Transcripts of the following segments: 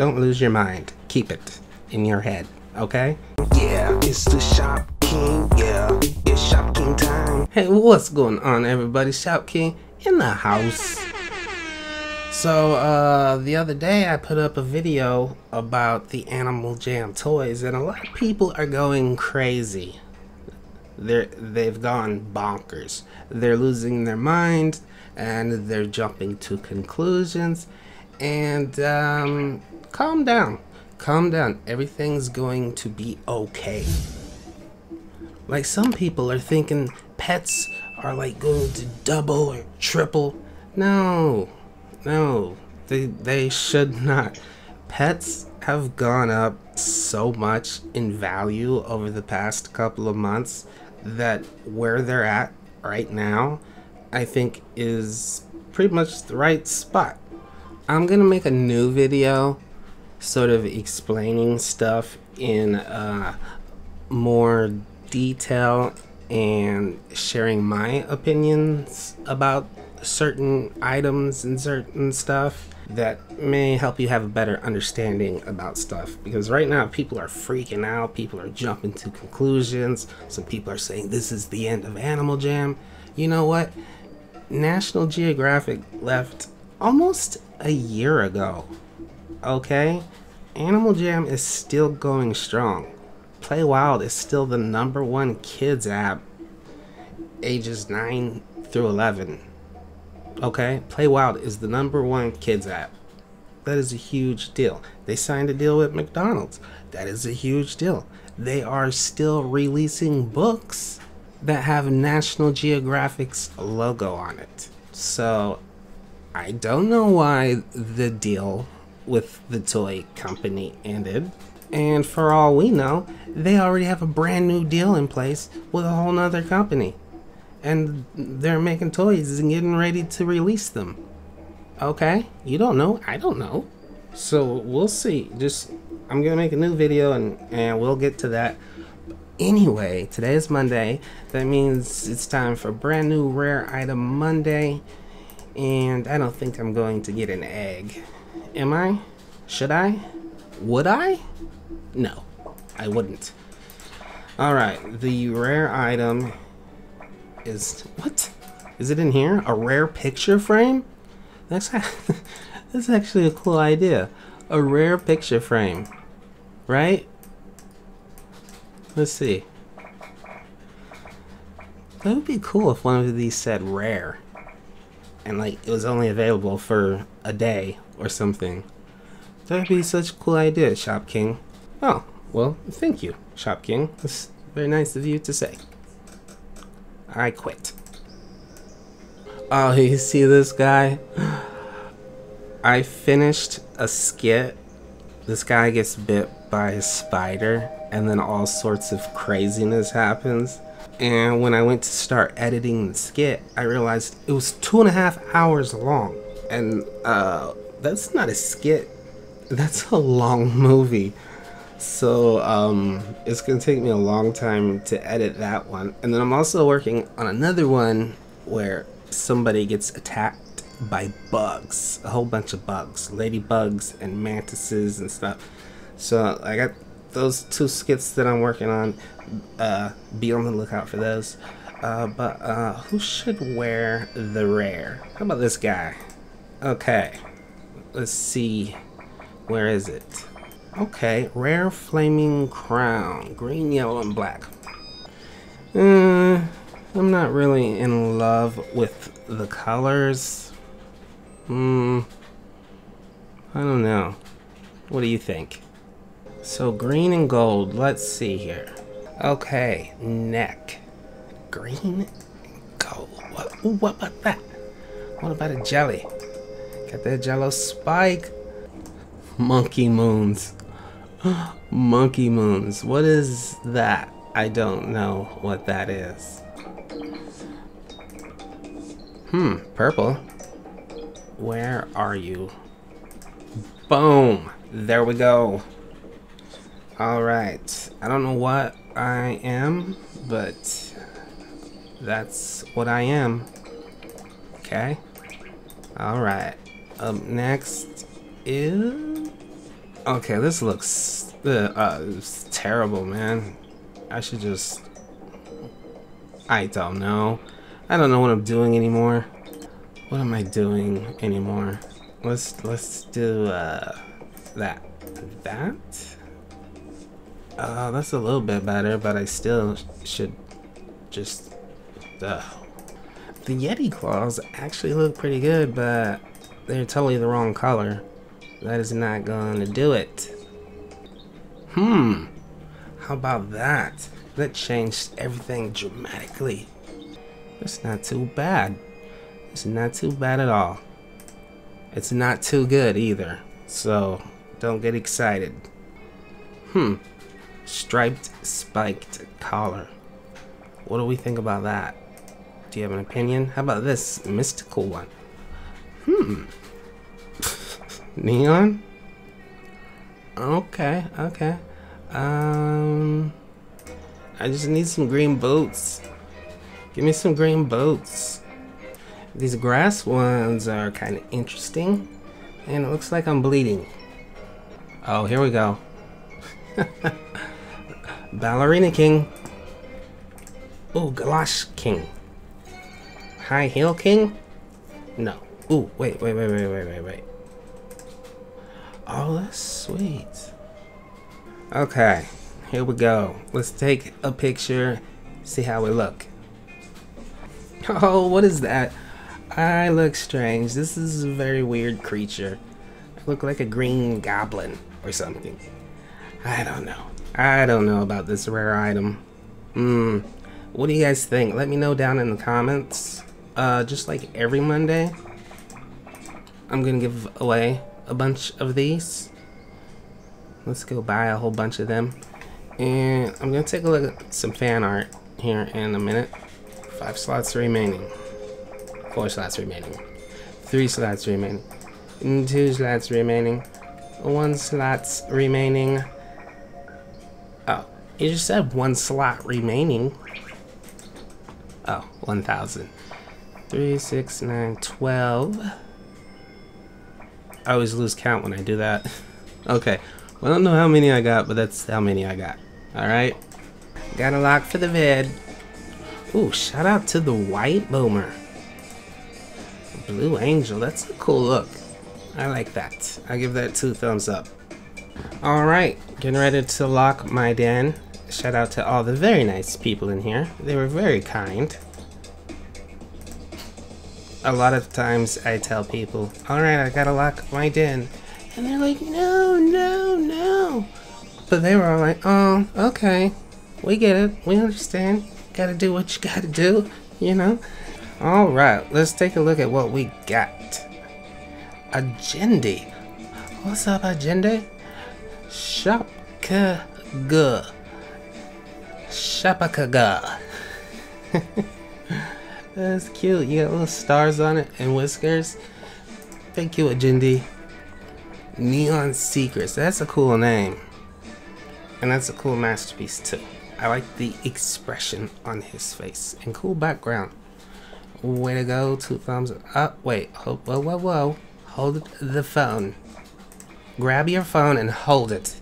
Don't lose your mind. Keep it in your head, okay? Yeah, it's the Shop King. Yeah, it's Shop King time. Hey, what's going on, everybody? Shop King in the house. So, uh, the other day I put up a video about the Animal Jam toys, and a lot of people are going crazy. They're, they've gone bonkers. They're losing their mind, and they're jumping to conclusions. And, um, calm down. Calm down. Everything's going to be okay. Like, some people are thinking pets are like going to double or triple. No, no, they they should not. Pets have gone up so much in value over the past couple of months that where they're at right now, I think is pretty much the right spot. I'm gonna make a new video, sort of explaining stuff in uh, more detail and sharing my opinions about certain items and certain stuff that may help you have a better understanding about stuff. Because right now people are freaking out. People are jumping to conclusions. Some people are saying this is the end of animal jam. You know what? National geographic left almost a year ago okay animal jam is still going strong play wild is still the number one kids app ages 9 through 11 Okay, Play Wild is the number one kids app. That is a huge deal. They signed a deal with McDonald's. That is a huge deal. They are still releasing books that have National Geographic's logo on it. So I don't know why the deal with the toy company ended. And for all we know, they already have a brand new deal in place with a whole nother company and they're making toys and getting ready to release them. Okay? You don't know. I don't know. So we'll see. Just I'm gonna make a new video and and we'll get to that. Anyway, today is Monday. That means it's time for brand new rare item Monday. And I don't think I'm going to get an egg. Am I? Should I? Would I? No, I wouldn't. Alright, the rare item is what? Is it in here? A rare picture frame? That's that's actually a cool idea. A rare picture frame, right? Let's see. That would be cool if one of these said rare, and like it was only available for a day or something. That'd be such a cool idea, Shop King. Oh, well, thank you, Shop King. That's very nice of you to say. I quit. Oh, you see this guy? I finished a skit. This guy gets bit by a spider, and then all sorts of craziness happens. And when I went to start editing the skit, I realized it was two and a half hours long. And uh, that's not a skit, that's a long movie. So um, it's gonna take me a long time to edit that one. And then I'm also working on another one where somebody gets attacked by bugs, a whole bunch of bugs, ladybugs and mantises and stuff. So I got those two skits that I'm working on. Uh, be on the lookout for those. Uh, but uh, who should wear the rare? How about this guy? Okay, let's see. Where is it? Okay, rare flaming crown. Green, yellow, and black. Uh, I'm not really in love with the colors. Hmm. I don't know. What do you think? So green and gold. Let's see here. Okay, neck. Green and gold. What, what about that? What about a jelly? Got that jello spike. Monkey moons. Monkey moons. What is that? I don't know what that is. Hmm, purple. Where are you? Boom! There we go. Alright. I don't know what I am, but that's what I am. Okay? Alright. Up next is Okay, this looks uh, uh, terrible, man. I should just. I don't know. I don't know what I'm doing anymore. What am I doing anymore? Let's let's do uh, that. That. Uh, that's a little bit better, but I still should just. Uh, the Yeti claws actually look pretty good, but they're totally the wrong color. That is not going to do it. Hmm. How about that? That changed everything dramatically. That's not too bad. It's not too bad at all. It's not too good either. So, don't get excited. Hmm. Striped, spiked collar. What do we think about that? Do you have an opinion? How about this mystical one? Hmm. Neon? Okay, okay. Um, I just need some green boots. Give me some green boots. These grass ones are kind of interesting. And it looks like I'm bleeding. Oh, here we go. Ballerina King. Oh, Galosh King. High Heel King? No. Ooh, wait, wait, wait, wait, wait, wait, wait. Oh, that's sweet. Okay, here we go. Let's take a picture, see how we look. Oh, what is that? I look strange. This is a very weird creature. I look like a green goblin or something. I don't know. I don't know about this rare item. Hmm. What do you guys think? Let me know down in the comments. Uh, just like every Monday, I'm gonna give away a bunch of these. Let's go buy a whole bunch of them. And I'm gonna take a look at some fan art here in a minute. Five slots remaining. Four slots remaining. Three slots remaining. Two slots remaining. One slots remaining. Oh, you just said one slot remaining. Oh, 1,000. 3, 6, 9, 12. I always lose count when I do that. okay. Well, I don't know how many I got, but that's how many I got. Alright. Got a lock for the vid. Ooh, shout out to the white boomer. Blue Angel, that's a cool look. I like that. I give that two thumbs up. Alright, getting ready to lock my den. Shout out to all the very nice people in here. They were very kind a lot of times I tell people, alright, I gotta lock my den. And they're like, no, no, no. But they were all like, oh, okay. We get it. We understand. Gotta do what you gotta do, you know? Alright, let's take a look at what we got. Agenda. What's up, Agenda? Shopkaga. That's cute. You got little stars on it and whiskers. Thank you, Agindi. Neon Secrets. That's a cool name. And that's a cool masterpiece too. I like the expression on his face. And cool background. Way to go. Two thumbs up. Wait. Whoa, whoa, whoa. Hold the phone. Grab your phone and hold it.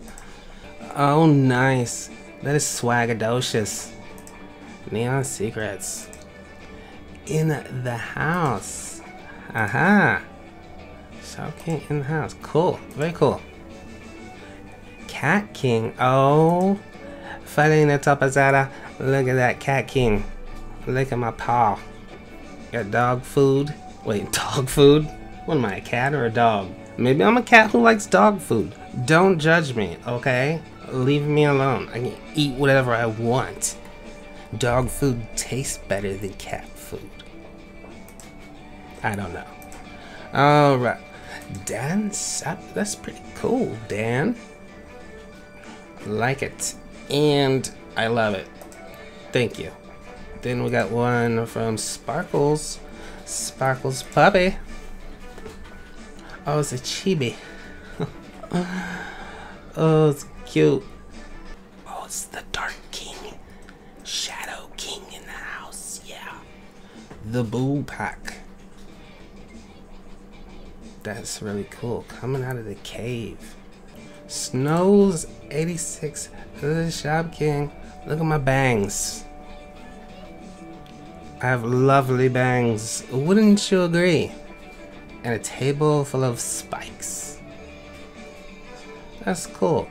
Oh, nice. That is swagadocious. Neon Secrets in the house. Aha. Shop King in the house. Cool. Very cool. Cat King. Oh. Falling topazada. Look at that Cat King. Look at my paw. Got dog food. Wait, dog food? What am I, a cat or a dog? Maybe I'm a cat who likes dog food. Don't judge me, okay? Leave me alone. I can eat whatever I want. Dog food tastes better than cat. I don't know. All right. Dan Sap, that's pretty cool, Dan. Like it. And I love it. Thank you. Then we got one from Sparkles. Sparkles Puppy. Oh, it's a chibi. oh, it's cute. Oh, it's the Dark King. Shadow King in the house, yeah. The Boo Pack. That's really cool. Coming out of the cave. Snows 86 the Shop King. Look at my bangs. I have lovely bangs. Wouldn't you agree? And a table full of spikes. That's cool.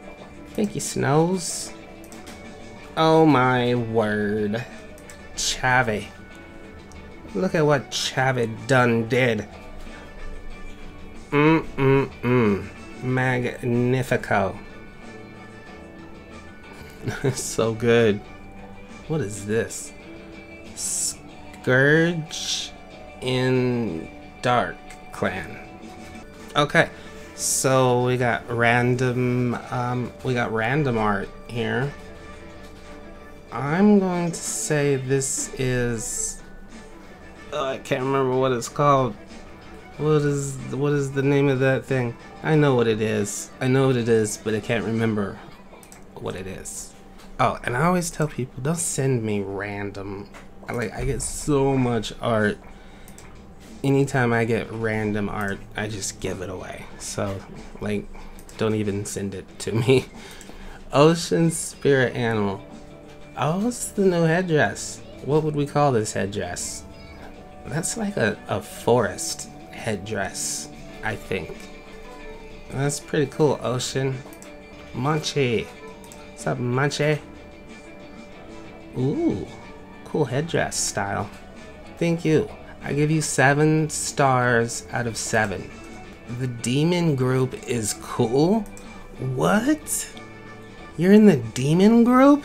Thank you, Snows. Oh my word. Chavi. Look at what Chavi done did. Mm-mm-mm. Magnifico. so good. What is this? Scourge in Dark Clan. Okay, so we got random, um, we got random art here. I'm going to say this is, oh, I can't remember what it's called. What is what is the name of that thing? I know what it is. I know what it is, but I can't remember what it is. Oh, and I always tell people don't send me random. I like I get so much art. Anytime I get random art, I just give it away. So, like, don't even send it to me. Ocean spirit animal. Oh, it's the new headdress. What would we call this headdress? That's like a, a forest headdress, I think. That's pretty cool, Ocean. Munchie. What's up, Munchie? Ooh, cool headdress style. Thank you. I give you seven stars out of seven. The demon group is cool? What? You're in the demon group?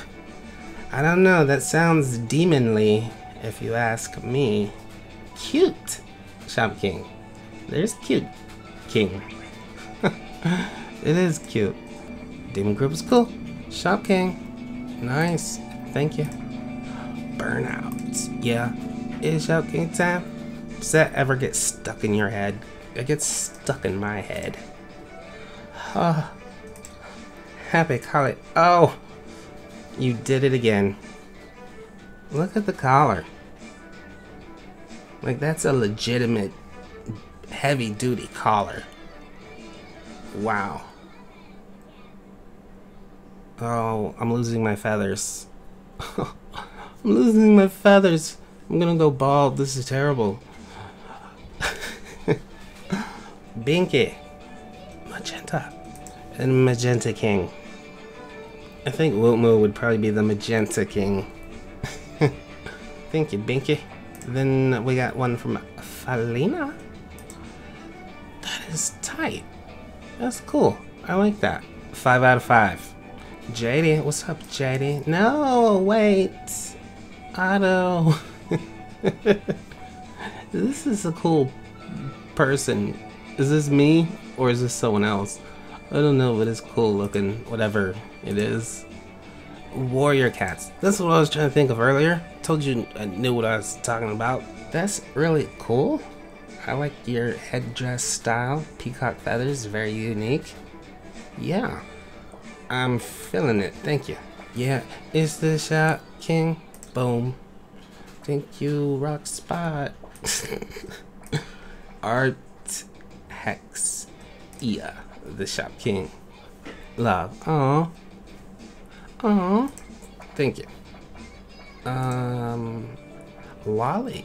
I don't know, that sounds demonly, if you ask me. Cute, Shop King. There's cute king. it is cute. Demon group is cool. Shop king. Nice. Thank you. Burnout. Yeah. It's Shop King time. Does that ever get stuck in your head? It gets stuck in my head. Oh. Happy collar. Oh! You did it again. Look at the collar. Like, that's a legitimate heavy duty collar. Wow. Oh, I'm losing my feathers. I'm losing my feathers. I'm gonna go bald. This is terrible. Binky. Magenta. And Magenta King. I think Wiltmo would probably be the Magenta King. Thank you, Binky. Then we got one from Falina is tight. That's cool. I like that. Five out of five. JD, what's up, JD? No, wait. Otto. this is a cool person. Is this me or is this someone else? I don't know, but it's cool looking, whatever it is. Warrior cats. That's what I was trying to think of earlier. Told you I knew what I was talking about. That's really cool. I like your headdress style. Peacock feathers, very unique. Yeah, I'm feeling it. Thank you. Yeah, it's the shop king. Boom. Thank you, Rock Spot. Art Hex. Yeah, the shop king. Love. Aww. Aww. Thank you. Um, Lolly.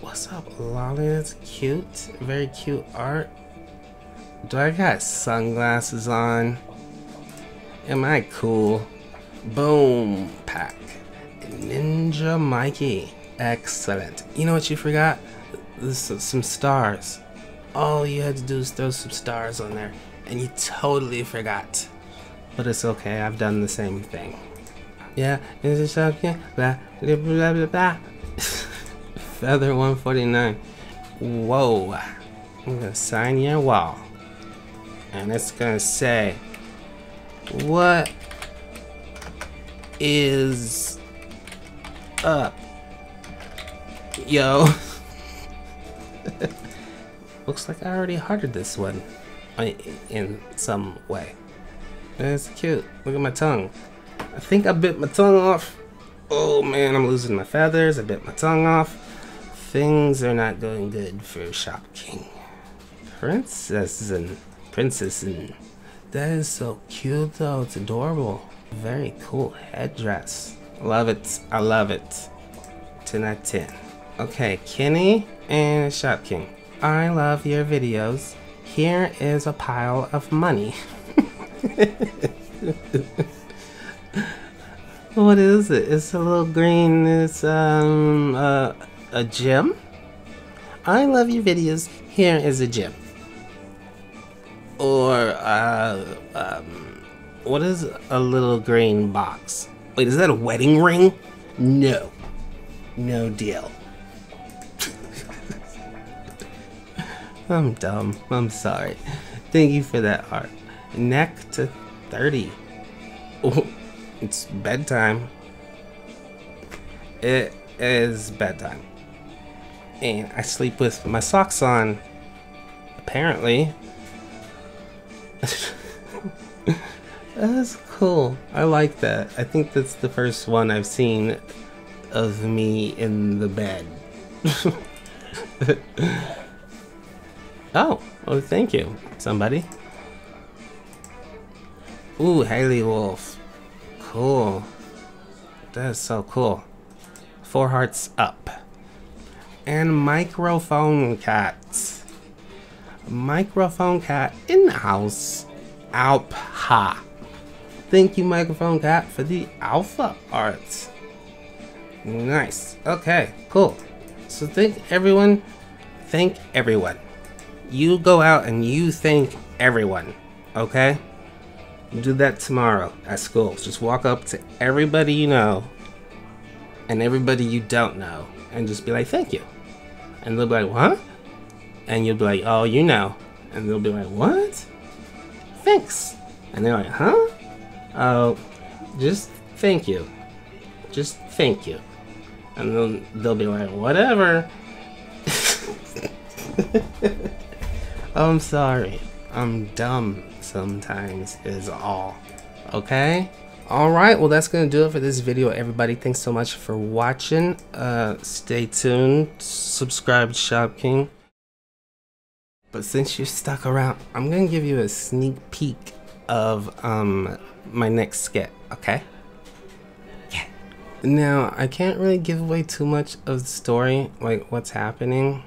What's up? That's cute. Very cute art. Do I got sunglasses on? Am I cool? Boom pack. Ninja Mikey. Excellent. You know what you forgot? This is some stars. All you had to do is throw some stars on there. And you totally forgot. But it's okay, I've done the same thing. Yeah, is it something? Blah, blah, blah, blah, blah. Feather 149. Whoa. I'm gonna sign your wall. And it's gonna say, What is up? Yo. Looks like I already hearted this one uh, in some way. That's cute. Look at my tongue. I think I bit my tongue off. Oh man, I'm losing my feathers. I bit my tongue off. Things are not going good for Shop King. Princess and Princess and That is so cute though. It's adorable. Very cool headdress. Love it. I love it. 10 out of 10. Okay, Kenny and Shop King. I love your videos. Here is a pile of money. what is it? It's a little green. It's um uh, a gem. I love your videos. Here is a gem. Or uh um, what is a little green box? Wait, is that a wedding ring? No, no deal. I'm dumb. I'm sorry. Thank you for that art. Neck to 30. Oh, it's bedtime. It is bedtime. And I sleep with my socks on. Apparently. that's cool. I like that. I think that's the first one I've seen of me in the bed. Oh, oh, thank you, somebody. Ooh, Haley Wolf. Cool. That is so cool. Four hearts up. And microphone cats. Microphone cat in the house. Alpha. Thank you, microphone cat, for the alpha art. Nice. Okay, cool. So thank everyone. Thank everyone you go out and you thank everyone, okay? Do that tomorrow at school. Just walk up to everybody you know and everybody you don't know and just be like, thank you. And they'll be like, what? And you'll be like, oh, you know. And they'll be like, what? Thanks. And they're like, huh? Oh, just thank you. Just thank you. And then they'll be like, whatever. I'm sorry. I'm dumb sometimes is all. Okay? Alright, well that's gonna do it for this video everybody. Thanks so much for watching. Uh stay tuned. Subscribe Shop King. But since you're stuck around, I'm gonna give you a sneak peek of um my next skit, okay? Yeah. Now I can't really give away too much of the story, like what's happening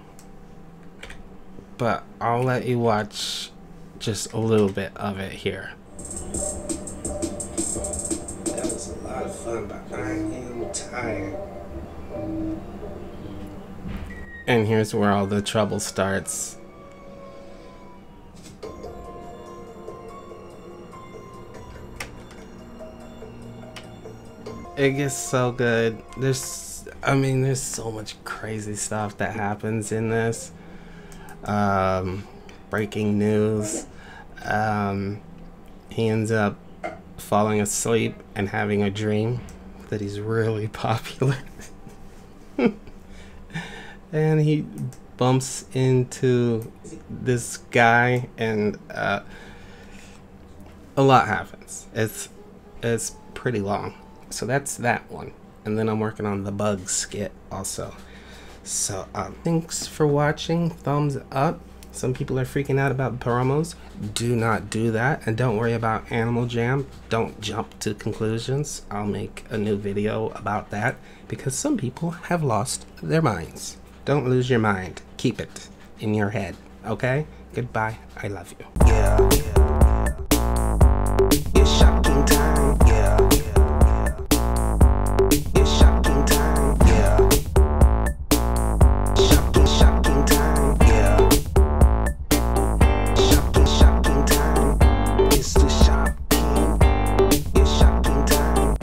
but I'll let you watch just a little bit of it here. And here's where all the trouble starts. It gets so good. There's, I mean, there's so much crazy stuff that happens in this um, breaking news. Um, he ends up falling asleep and having a dream that he's really popular. And he bumps into this guy and uh, a lot happens. It's it's pretty long. So that's that one. And then I'm working on the bug skit also. So, um, thanks for watching. Thumbs up. Some people are freaking out about promos. Do not do that. And don't worry about Animal Jam. Don't jump to conclusions. I'll make a new video about that because some people have lost their minds. Don't lose your mind. Keep it in your head. Okay? Goodbye. I love you. Yeah.